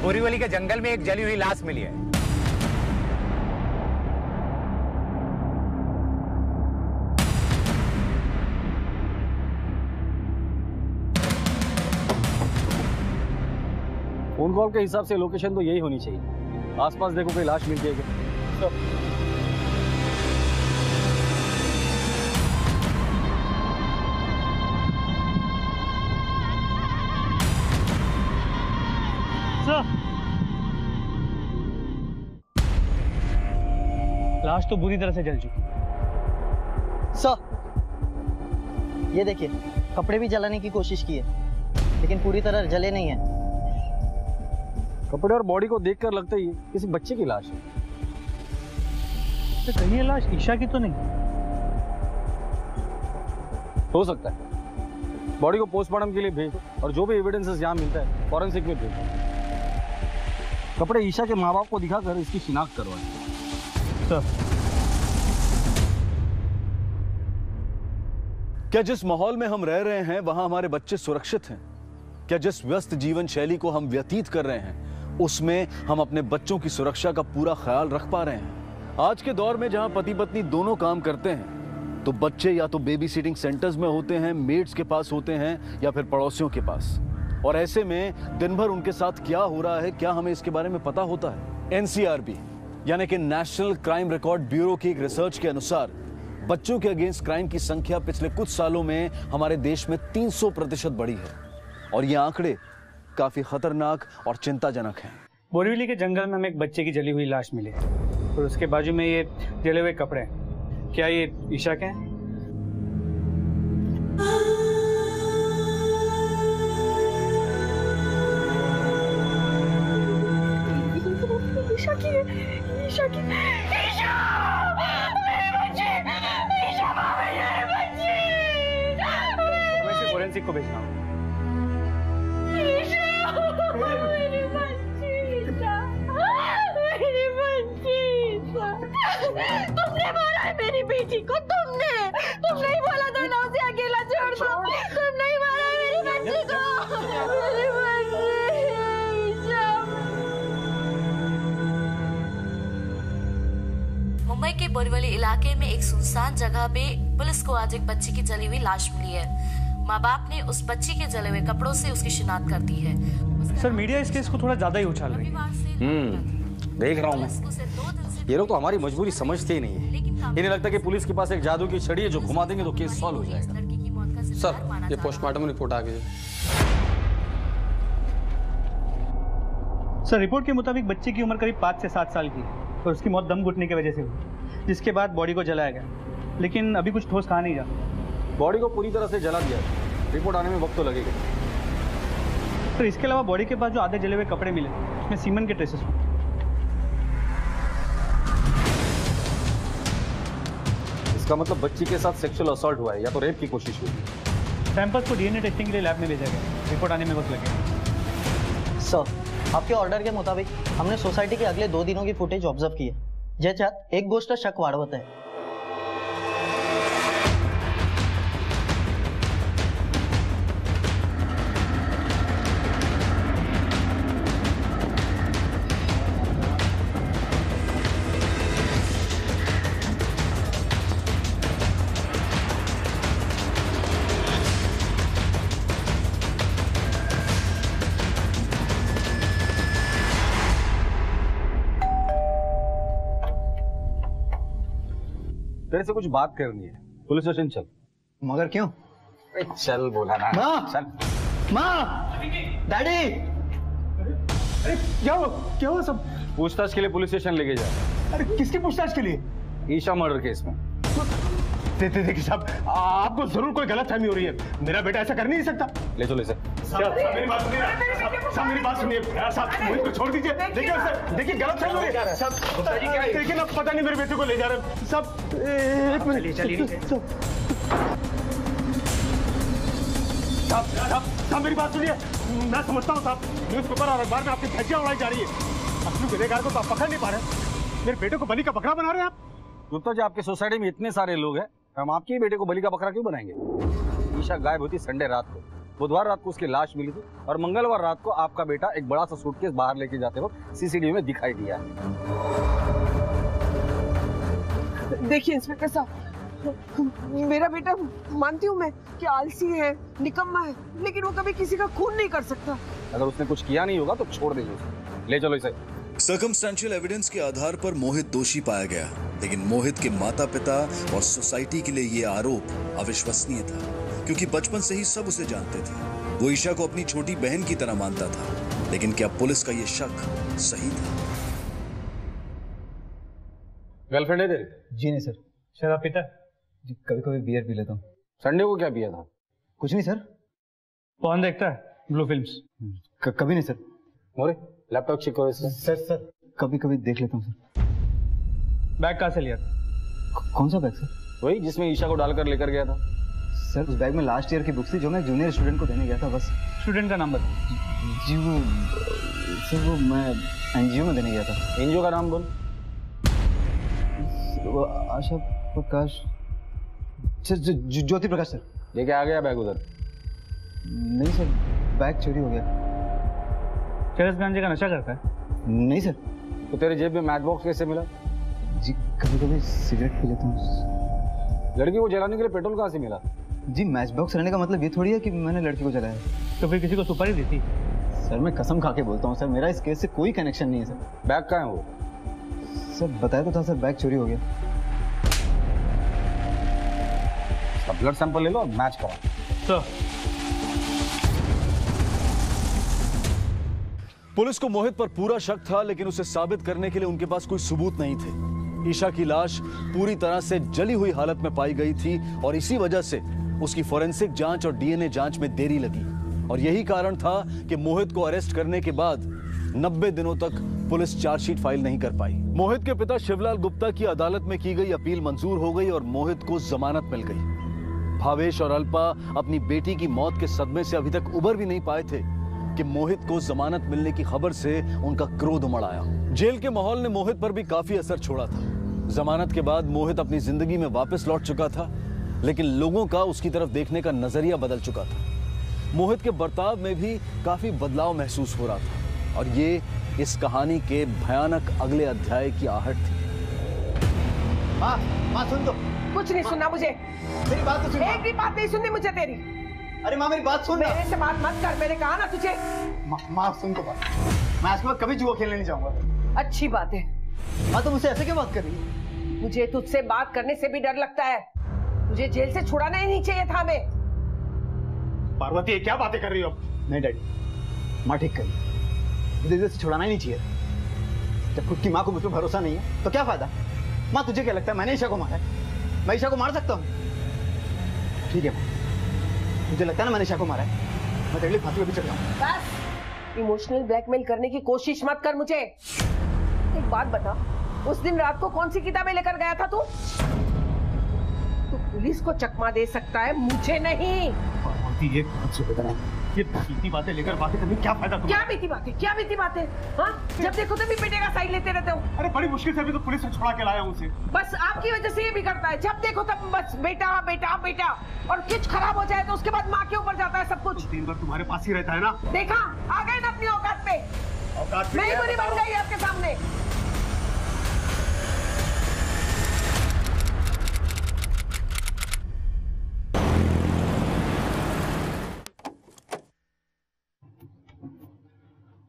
बोरीवली के जंगल में एक जली हुई लाश मिली है। फ़ोन कॉल के हिसाब से लोकेशन तो यही होनी चाहिए। आसपास देखो कोई लाश मिल जाएगी लाश तो बुरी तरह से जल चुकी सर ये देखिए, कपड़े भी जलाने की कोशिश की है, लेकिन पूरी तरह जले नहीं है। कपड़े और बॉडी को देखकर लगता ही किसी बच्चे की लाश है। तो कहीं लाश ईशा की तो नहीं? हो सकता है। बॉडी को पोस्टमार्टम के लिए भेज और जो भी एविडेंसेस यहाँ मिलता है फॉरेंसिक में भेज कपड़े ईशा के माँ बाप को दिखाकर इसकी शिनाख्त करवाएँ। सर। क्या जिस माहौल में हम रह रहे हैं वहाँ हमारे बच्चे सुरक्षित हैं? क्या जिस व्यस्त जीवन शैली को हम व्यतीत कर रहे हैं उसमें हम अपने बच्चों की सुरक्षा का पूरा ख्याल रख पा रहे हैं। आज के दौर में जहाँ पति पत्नी दोनों काम करते हैं तो बच्चे या तो बेबी सीटिंग सेंटर्स में होते हैं मेड्स के पास होते हैं या फिर पड़ोसियों के पास। और ऐसे में दिन भर उनके साथ क्या हो रहा है, क्या हमें इसके बारे में पता होता है? एनसीआरबी यानी कि नेशनल क्राइम रिकॉर्ड ब्यूरो की एक रिसर्च के अनुसार, बच्चों के अगेंस्ट क्राइम की संख्या पिछले कुछ सालों में हमारे देश में 300 प्रतिशत बढ़ी है। और ये आंकड़े काफ़ी खतरनाक और चिंताजनक है। बोरीवली के जंगल में हमें एक बच्चे की जली हुई लाश मिली। और उसके बाजू में ये जले हुए कपड़े क्या ये ईशा के हैं? तुमने मारा है मेरी बेटी को तुमने। तुम नहीं बोला था ना उसे अकेला छोड़ दो। तुम नहीं मारा है मेरी बच्ची को। मेरे बच्चे। मुंबई के बोरीवली इलाके में एक सुनसान जगह पे पुलिस को आज एक बच्ची की जली हुई लाश मिली है। माँ बाप ने उस बच्ची के जले हुए कपड़ों से उसकी शिनाख्त कर दी है। सर मीडिया इस केस को थोड़ा ज़्यादा ही उछाल रही है। हम्म देख रहा हूँ मैं। ये लोग तो हमारी मजबूरी समझते ही नहीं है। इन्हें लगता है कि पुलिस के पास एक जादू की छड़ी है जो घुमा देंगे तो केस सॉल्व हो जाएगा। सर ये पोस्टमार्टम रिपोर्ट आ गई सर रिपोर्ट के मुताबिक बच्चे की उम्र करीब पाँच से सात साल की है और उसकी मौत दम घुटने की वजह से हुई। जिसके बाद बॉडी को जलाया गया। लेकिन अभी कुछ ठोस कहा नहीं जा बॉडी को पूरी तरह से जला दिया। रिपोर्ट आने में वक्त तो लगेगा। सर इसके अलावा बॉडी के पास जो आधे जले हुए कपड़े मिले उसमें सीमन के ट्रेसेस इसका मतलब बच्ची के साथ सेक्सुअल असॉल्ट हुआ है या तो रेप की कोशिश हुई। है। सैंपल्स को डीएनए टेस्टिंग के लिए लैब में भेजा गया। रिपोर्ट आने में वक्त लगेगा सर आपके ऑर्डर के मुताबिक हमने सोसाइटी के अगले दो दिनों की फुटेज ऑब्ज़र्व की है। ज्याच्यात एक गोष्ट शक वाढवत आहे तेरे से कुछ बात करनी है। पुलिस स्टेशन चल। मगर क्यों? चल बोला ना। माँ! चल। माँ! डैडी! अरे क्या हुआ? क्या हुआ सब? पूछताछ के लिए पुलिस स्टेशन लेके जा। अरे किसकी पूछताछ के लिए? ईशा मर्डर केस में। दे- दे- देखिए साहब आपको ज़रूर कोई गलत फहमी हो रही है। मेरा बेटा ऐसा कर नहीं सकता। ले चलो इसे। साहब साहब, मेरी बात सुनिए साहब साहब, मेरी बात सुनिए। साहब मोहित को छोड़ दीजिए। देखिए उसे देखिए गलत फहमी हो रही है। साहब देखिए ना पता नहीं मेरे बेटे को ले जा रहे हैं। साहब एक मिनट। साहब साहब साहब साहब मेरी बात सुनिए। मैं समझता हूँ साहब न्यूज़ पेपर और अखबार में आपकी धज्जियाँ उड़ाई जा रही है। असली गुनहगार को तो आप पकड़ नहीं पा रहे मेरे बेटे को बलि का बकरा बना रहे हैं आप। गुप्ता जी आपके सोसाइटी में इतने सारे लोग हैं। हम आपके ही बेटे को बलि का बकरा क्यों बनाएँगे? ईशा गायब थी संडे रात को। बुधवार रात को उसकी लाश मिली थी और मंगलवार रात को आपका बेटा एक बड़ा सा सूटकेस बाहर लेके जाते वक्त सीसीटीवी में दिखाई दिया। देखिए इंस्पेक्टर साहब मेरा बेटा मानती हूँ मैं कि आलसी है निकम्मा है लेकिन वो कभी किसी का खून नहीं कर सकता। अगर उसने कुछ किया नहीं होगा तो छोड़ दीजिए ले चलो इसे। सर्कमस्टेंशियल एविडेंस के आधार पर मोहित दोषी पाया गया लेकिन मोहित के माता पिता और सोसाइटी के लिए ये आरोप अविश्वसनीय था क्योंकि बचपन से ही सब उसे जानते थे। वो ईशा को अपनी छोटी बहन की तरह मानता था लेकिन क्या पुलिस का ये शक सही था? गर्लफ्रेंड है तेरी? जी नहीं सर। शराब पीता? जी कभी कभी बियर पी लेता हूँ। संडे को क्या पिया था? कुछ नहीं सर। कौन देखता है? ब्लू फिल्म्स कभी नहीं सर। मोरे? लैपटॉप चेक करो सर सर कभी कभी देख लेता हूँ सर बैग कहाँ से लिया? था कौन सा बैग सर वही जिसमें ईशा को डालकर लेकर गया था। सर उस बैग में लास्ट ईयर की बुक्स थी जो मैं जूनियर स्टूडेंट को देने गया था बस। स्टूडेंट का नाम नंबर जी वो सर वो मैं एनजीओ में देने गया था। एनजीओ का नाम बोल। वो आशा प्रकाश। सर ज्योति प्रकाश सर लेके आ गया बैग उधर। नहीं सर बैग चोरी हो गया। चरस गांजे का नशा करता है? नहीं सर। तो तेरे जेब में मैच बॉक्स कैसे मिला? जी कभी कभी सिगरेट पी लेता हूँ। लड़की को जलाने के लिए पेट्रोल कहाँ से मिला? जी मैच बॉक्स रहने का मतलब ये थोड़ी है कि मैंने लड़की को जलाया। तो फिर किसी को सुपारी दी थी? सर मैं कसम खा के बोलता हूँ सर मेरा इस केस से कोई कनेक्शन नहीं है सर। बैग कहाँ है वो? सर बताया तो था सर बैग चोरी हो गया। ब्लड सैंपल ले लो मैच करा। तो पुलिस को मोहित पर पूरा शक था, लेकिन उसे साबित करने के लिए उनके पास कोई सबूत नहीं थे। ईशा की लाश पूरी तरह से जली हुई हालत में पाई गई थी और इसी वजह से उसकी फोरेंसिक जाँच और डीएनए जाँच में देरी लगी। और यही कारण था कि मोहित को अरेस्ट करने के बाद 90 दिनों तक पुलिस चार्जशीट फ़ाइल नहीं कर पाई। मोहित के पिता शिवलाल गुप्ता की अदालत में की गई अपील मंजूर हो गई और मोहित को जमानत मिल गई। भावेश और अल्पा अपनी बेटी की मौत के सदमे से अभी तक उबर भी नहीं पाए थे। कि मोहित को जमानत मिलने की खबर से उनका क्रोध उमड़ आया। जेल के माहौल ने मोहित पर भी काफ़ी असर छोड़ा था। जमानत के बाद मोहित अपनी ज़िंदगी में वापस लौट चुका था लेकिन लोगों का उसकी तरफ़ देखने का नज़रिया बदल चुका था। मोहित के बर्ताव में भी काफ़ी बदलाव महसूस हो रहा था और ये इस कहानी के भयानक अगले अध्याय की आहट थी। माँ माँ सुन तो कुछ नहीं सुनना मुझे। मेरी बात तो सुन। एक भी बात नहीं सुननी मुझे तेरी। अरे माँ मेरी बात सुन। मेरे से बात मत कर मैंने कहा ना तुझे। माँ माँ सुन तो बात। मैं आज के बाद कभी जुआ खेलने नहीं जाऊँगा। अच्छी बात है। माँ तुम मुझसे ऐसे क्यों बात कर रही है? मुझे तुझसे बात करने से भी डर लगता है। तुझे जेल से छुड़ाना ही नहीं चाहिए था हमें। पार्वती ये क्या बातें कर रही हो नहीं डैडी माँ ठीक करी मुझे जेल से छुड़ाना ही नहीं चाहिए जब खुद की माँ को मुझ पर भरोसा नहीं है तो क्या फ़ायदा? माँ तुझे क्या लगता है मैंने ईशा को मारा है? मैं ईशा को मार सकता हूँ? ठीक है माँ। मुझे लगता है ना मैंने ईशा को मारा है। मैं तेरे फांसी पे भी चढ़ जाऊँ। बस। इमोशनल ब्लैकमेल करने की कोशिश मत कर मुझे। एक बात बता उस दिन रात को कौन सी किताबें लेकर गया था तू? तू पुलिस को चकमा दे सकता है मुझे नहीं। ये बात से बता ये बीती बातें लेकर बातें करने क्या फ़ायदा क्या बीती बातें क्या बीती बातें? हाँ? जब देखो तभी बेटे का साइड लेते रहते हो। अरे बड़ी मुश्किल से अभी तो पुलिस ने छुड़ा के लाया उसे। बस आपकी वजह से ये बिगड़ता है। जब देखो तब बस बेटा बेटा बेटा और कुछ खराब हो जाए तो उसके बाद माँ के ऊपर जाता है सब कुछ। दिन भर तुम्हारे पास ही रहता है ना? देखा आ गए ना अपनी औकात पे। औकात मैं बुरी बन गई आपके सामने।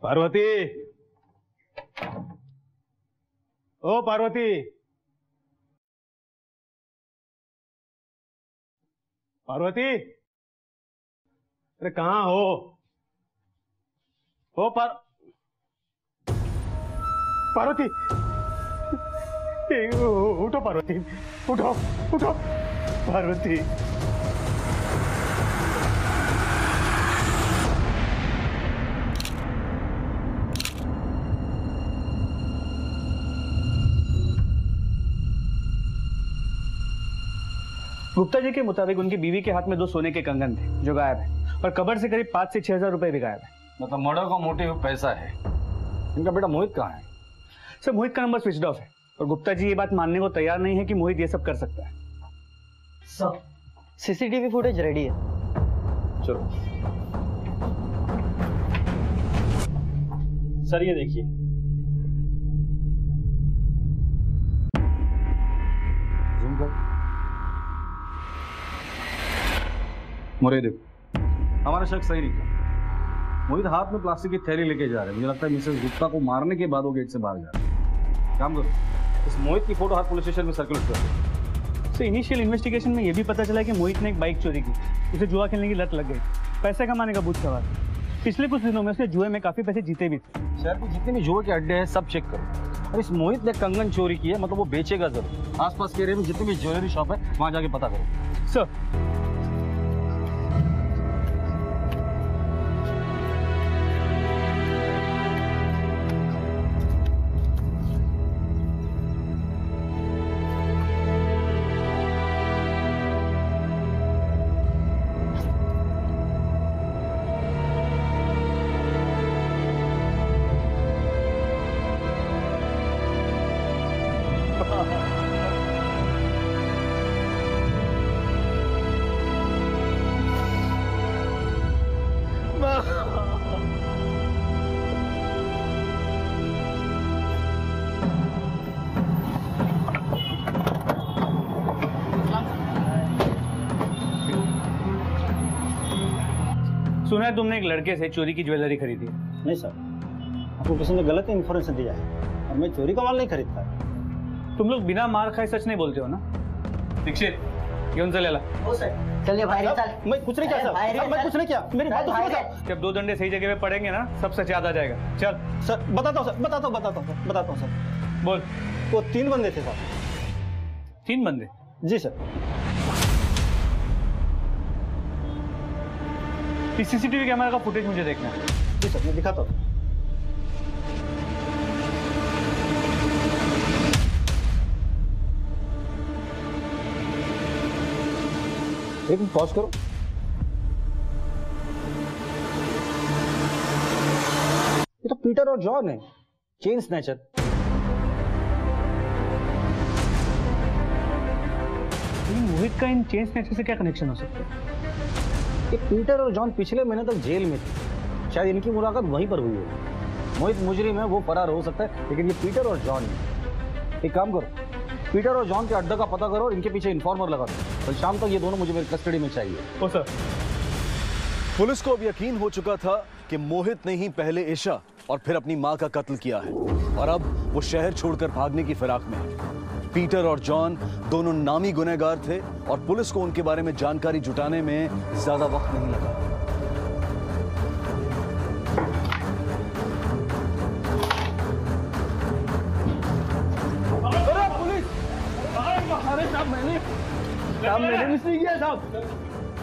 पार्वती। ओ, पार्वती। पार्वती। अरे, कहाँ हो? ओ पार पार्वती। उठो पार्वती। उठो उठो। पार्वती। गुप्ता जी के मुताबिक उनकी बीवी के हाथ में दो सोने के कंगन थे जो गायब है और कबर से करीब पाँच से छह हज़ार रुपए भी गायब है। मतलब मर्डर का मोटिव पैसा है। इनका बेटा मोहित कहाँ है? सर मोहित का नंबर स्विच ऑफ़ है और गुप्ता जी ये बात मानने को तैयार नहीं है कि मोहित ये सब कर सकता है। सर सीसीटीवी फुटेज रेडी है। चलो। सर ये देखिए। जूम कर। मोरे देखो। हमारा शक सही निकला मोहित हाथ में प्लास्टिक की थैली लेके जा रहे हैं। मुझे लगता है मिसेस गुप्ता को मारने के बाद वो गेट से बाहर जा रहे हैं। काम करो। इस मोहित की फ़ोटो हर पुलिस स्टेशन में सर्कुलेट कर दो। सर इनिशियल इन्वेस्टिगेशन में ये भी पता चला कि मोहित ने एक बाइक चोरी की। उसे जुआ खेलने की लत लग गई। पैसे कमाने का बूथ सवार। पिछले कुछ दिनों में उसने जुए में काफ़ी पैसे जीते भी थे। शहर के जितने भी जुए के अड्डे हैं सब चेक करो। और इस मोहित ने कंगन चोरी की है मतलब वो बेचेगा ज़रूर। आसपास के एरिया में जितनी भी ज्वेलरी शॉप है वहाँ जाके पता करो। सर सुना है तुमने एक लड़के से चोरी की ज्वेलरी खरीदी नहीं सर आपको किसी ने गलत इन्फॉर्मेशन दिया है और मैं चोरी का माल नहीं खरीदता तुम लोग बिना मार खाए सच नहीं बोलते हो ना? दीक्षित ये उनसे ला चलिए भाई चल मैं कुछ नहीं किया सर सर, मैं कुछ नहीं किया। मेरी बात तो सुनो जब दो डंडे सही जगह पे पड़ेंगे ना सब सच याद आ जाएगा। चल। सर बताता हूँ सर बताता हूँ बताता हूँ सर बताता हूँ सर। बोल। वो तीन बंदे थे सर। तीन बंदे? जी सर। सीसीटीवी कैमरा का फुटेज मुझे देखना है। जी सर मैं दिखाता हूँ। एक मिनट पॉज करो। ये तो पीटर और जॉन है। Chain snatcher. मोहित का इन चेन स्नैचर से क्या कनेक्शन हो सकता है? ये पीटर और जॉन पिछले महीने तक जेल में थे। शायद इनकी मुलाकात वहीं पर हुई होगी मोहित मुजरिम है वो फरार हो सकता है लेकिन ये पीटर और जॉन है एक काम करो पीटर और जॉन के अड्डा का पता करो और इनके पीछे इन्फॉर्मर लगा दो। कल शाम तक ये दोनों मुझे मेरी कस्टडी में चाहिए। ओ सर। पुलिस को अब यकीन हो चुका था कि मोहित ने ही पहले ईशा और फिर अपनी माँ का कत्ल किया है। और अब वो शहर छोड़कर भागने की फिराक में है। पीटर और जॉन दोनों नामी गुनहगार थे और पुलिस को उनके बारे में जानकारी जुटाने में ज़्यादा वक्त नहीं लगा। साहब, मैंने साहब, मैंने मिस नहीं किया, साहब।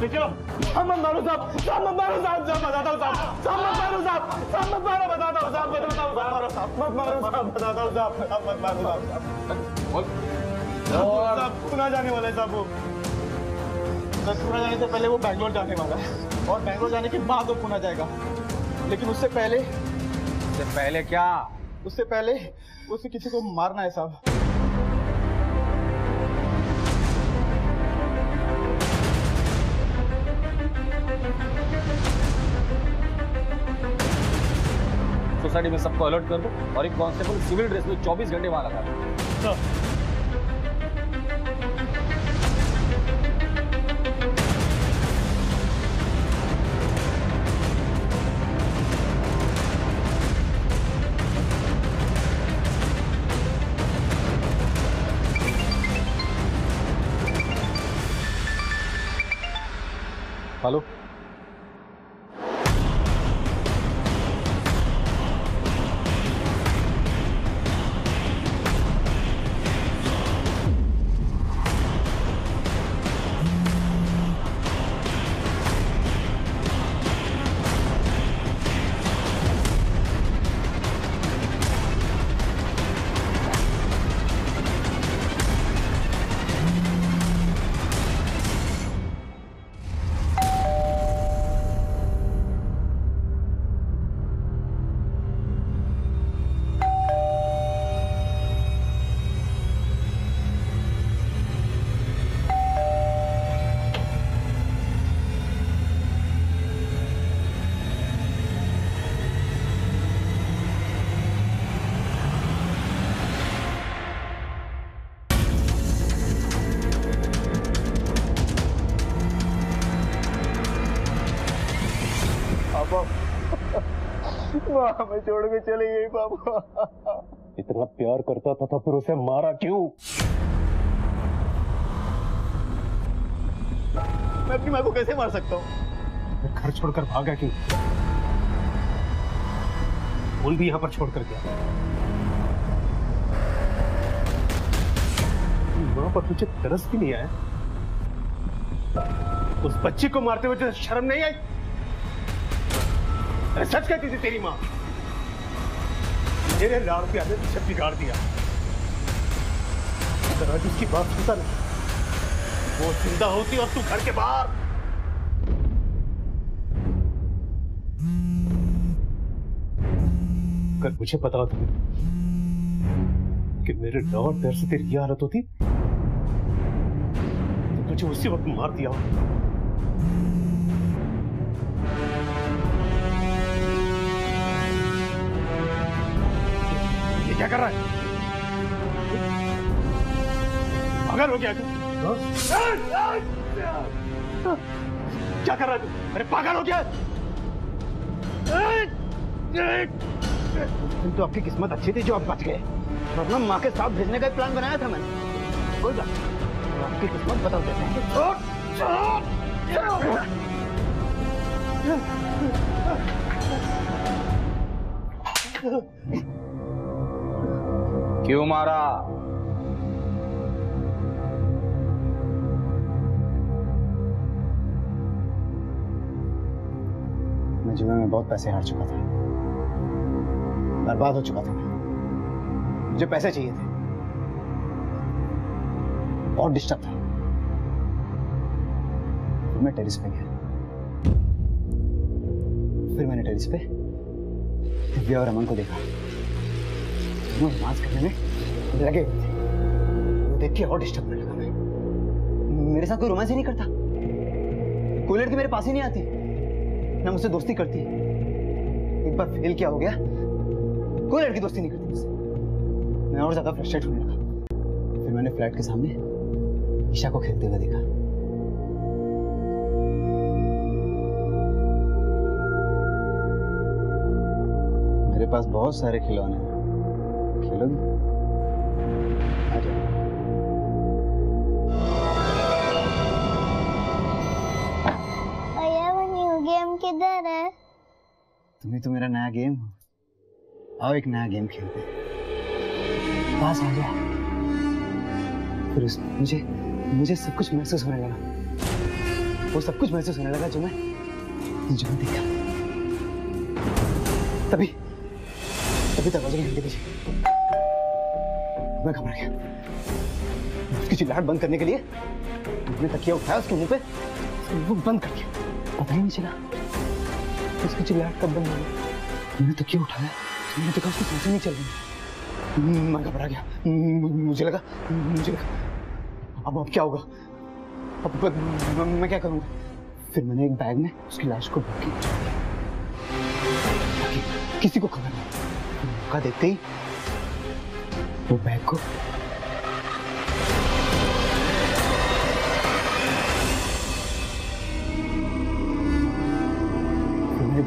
देखिए हम मत मारो, साहब। साहब, मत मारो, साहब। साहब, बताता हूँ, साहब। साहब, मत मारो, साहब। साहब, मत मारो, बताता हूँ, साहब, बताता हूँ, साहब। मारो, साहब, मत मारो, साहब, बताता हूँ, साहब। साहब, मत मारो, साहब। साहब पुणे जाने वाला है साहब वो सर पुणे जाने से पहले वो बैंगलोर जाने वाला। है और बैंगलोर जाने के बाद वो पुणे जाएगा। लेकिन उससे पहले उससे पहले क्या? उससे पहले उसे किसी को मारना है साहब सोसाइटी में सबको अलर्ट कर दो और एक कांस्टेबल सिविल ड्रेस में 24 घंटे वहाँ लगा हेलो? हमें छोड़ के चली गई पापा। इतना प्यार करता था तो फिर उसे मारा क्यों? मैं अपनी माँ को कैसे मार सकता हूँ? घर छोड़कर भागा क्यों? फूल भी यहाँ पर छोड़कर गया। माँ पर तुझे तरस भी नहीं आया? उस बच्ची को मारते हुए तुझे शर्म नहीं आई? अरे सच कहती थी तेरी माँ? मेरे लाड़ के आने सब बिगाड़ दिया आज उसकी बात सुनता नहीं वो ज़िंदा होती और तू घर के बाहर अगर मुझे पता होता कि मेरे लॉर्ड डर से तेरी हालत होती तो तुझे उसी वक्त मार दिया होता। क्या कर रहा है? पागल हो गया? क्या कर रहा है तू? अरे पागल हो गया। तो आपकी किस्मत अच्छी थी जो आप बच गए। वरना माँ के साथ भेजने का प्लान बनाया था मैंने। कोई बात आपकी किस्मत बदल देते हैं। क्यों मारा? मैं जुए में बहुत पैसे हार चुका था। बर्बाद हो चुका था मुझे पैसे चाहिए थे। बहुत डिस्टर्ब था। फिर मैं टेरिस पे गया। फिर मैंने टेरिस पे दिव्या और अमन को देखा। वो रोमांस करने में लगे हुए थे। वो देख के और डिस्टर्ब होने लगा मैं। मेरे साथ कोई रोमांस ही नहीं करता। कोई लड़की मेरे पास ही नहीं आती। ना मुझसे दोस्ती करती। एक बार फेल क्या हो गया। कोई लड़की दोस्ती नहीं करती मुझसे। मैं और ज़्यादा फ्रस्ट्रेट होने लगा। फिर मैंने फ्लैट के सामने ईशा को खेलते हुए देखा। मेरे पास बहुत सारे खिलौने हैं। भैया वो न्यू गेम किधर है? तुम्हें तो मेरा नया गेम हो आओ एक नया गेम खेलते हैं पास आ जा फिर उस मुझे मुझे सब कुछ महसूस होने लगा। वो सब कुछ महसूस होने लगा जो मैं जो मैं देखा। तभी तभी दरवाजे के पीछे मैं घबरा गया उसकी चिल्लाहट बंद करने के लिए मैंने तकिया उठाया उसके मुँह पे मुँह बंद कर दिया। पता ही नहीं चला। उसकी चिल्लाहट कब बंद हुई मैंने तकिया उठाया मैंने देखा उसकी साँसें नहीं चल रही। मैं घबरा गया। मुझे लगा मुझे लगा। अब अब क्या होगा? अब मैं, क्या करूँगा? फिर मैंने एक बैग में उसकी लाश को ताकि किसी को खबर नहीं मौका देखते ही वो बैग को।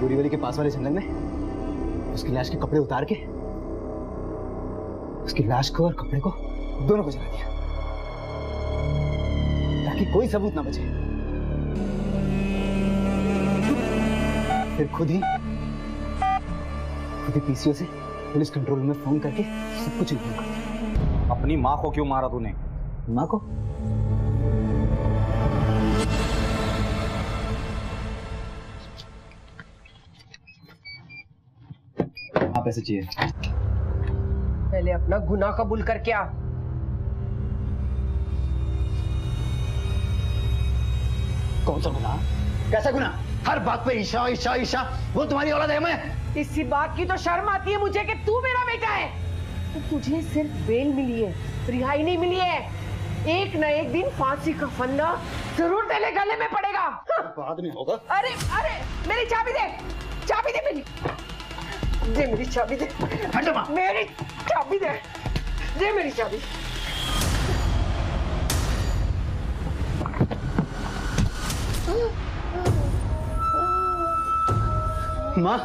बोरीवली के पास वाले जंगल में? उसकी लाश के कपड़े उतार के, उसकी लाश को और कपड़े को दोनों को जला दिया। ताकि कोई सबूत ना बचे। फिर खुद ही खुद ही पीसीओ से पुलिस कंट्रोल में फ़ोन करके सब कुछ अपनी माँ को क्यों मारा तूने? माँ को? हाँ पैसे चाहिए। पहले अपना गुनाह कबूल कर क्या कौन सा गुनाह? कैसा गुनाह? हर बात पे ईशा ईशा ईशा वो तुम्हारी औलाद है मैं इसी बात की तो शर्म आती है मुझे कि तू मेरा बेटा है। तो तुझे सिर्फ़ बेल मिली है रिहाई नहीं मिली है। एक न एक दिन फांसी का फंदा ज़रूर तेरे गले में पड़ेगा। बाद में होगा। अरे अरे मेरी चाबी दे चाबी दे मेरी। दे मेरी चाबी दे। मेरी चाबी दे। दे मेरी चाबी। माँ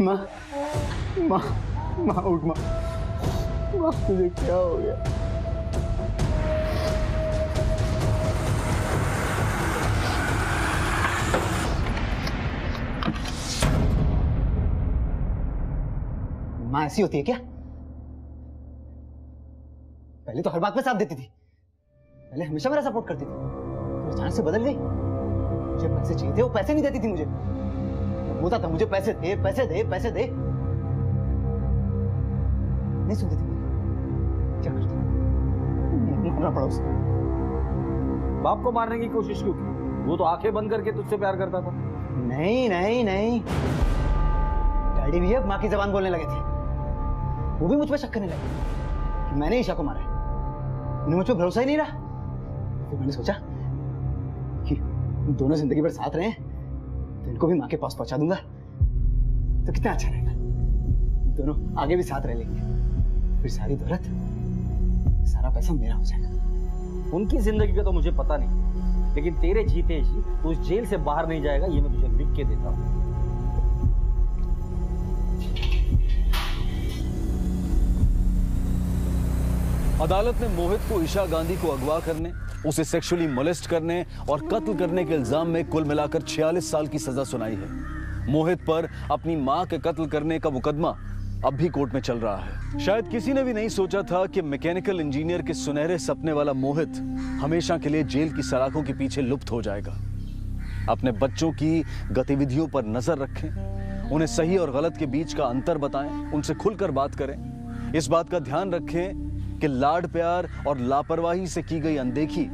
माँ माँ। माँ उठ माँ माँ तुझे क्या हो गया? माँ ऐसी होती है क्या? पहले तो हर बात में साथ देती थी। पहले हमेशा मेरा सपोर्ट करती थी। फिर अचानक से बदल गई। मुझे पैसे चाहिए थे, वो पैसे नहीं देती थी मुझे। बोलता था, मुझे पैसे दे पैसे दे पैसे दे। नहीं सुनती थी। क्या करती मारना पड़ा बाप को मारने की कोशिश क्यों की? वो तो आँखें बंद करके तुझसे प्यार करता था। नहीं नहीं नहीं। डैडी भी अब माँ की जबान बोलने लगे थे। वो भी मुझ पर शक करने लगे कि मैंने ईशा को मारा है। उन्हें मुझ पर भरोसा ही नहीं रहा। फिर मैंने सोचा कि दोनों ज़िंदगी भर साथ रहे तो इनको भी माँ के पास पहुँचा दूँगा। तो कितना अच्छा रहेगा। दोनों आगे भी साथ रह लेंगे। फिर सारी दौलत, सारा पैसा मेरा हो जाएगा। उनकी ज़िंदगी का तो मुझे पता नहीं, लेकिन तेरे जीते जी उस जेल से बाहर नहीं जाएगा, ये मैं तुझे लिख के देता हूँ। अदालत ने मोहित को ईशा गांधी को अगवा करने, उसे सेक्सुअली मोलेस्ट करने और कत्ल करने के इल्ज़ाम में कुल मिलाकर 46 साल की सजा सुनाई है। मोहित पर अपनी माँ के कत्ल करने का मुकदमा अब भी कोर्ट में चल रहा है। शायद किसी ने भी नहीं सोचा था कि मैकेनिकल इंजीनियर के सुनहरे सपने वाला मोहित हमेशा के लिए जेल की सलाखों के पीछे लुप्त हो जाएगा। अपने बच्चों की गतिविधियों पर नज़र रखें, उन्हें सही और गलत के बीच का अंतर बताएँ, उनसे खुलकर बात करें। इस बात का ध्यान रखें कि लाड प्यार और लापरवाही से की गई अनदेखी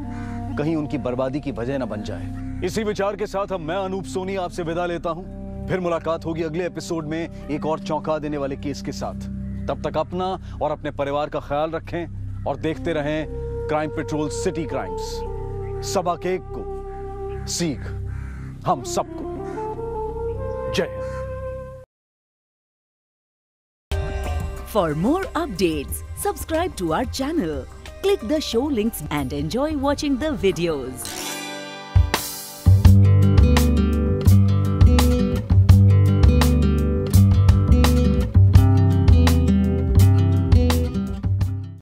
कहीं उनकी बर्बादी की वजह न बन जाए। इसी विचार के साथ अब मैं अनूप सोनी आपसे विदा लेता हूँ। फिर मुलाकात होगी अगले एपिसोड में एक और चौंका देने वाले केस के साथ। तब तक अपना और अपने परिवार का ख्याल रखें और देखते रहें क्राइम पेट्रोल सिटी क्राइम्स सबा केक को सीख हम सबको। जय For more updates, subscribe to our channel, click the show links and enjoy watching the videos.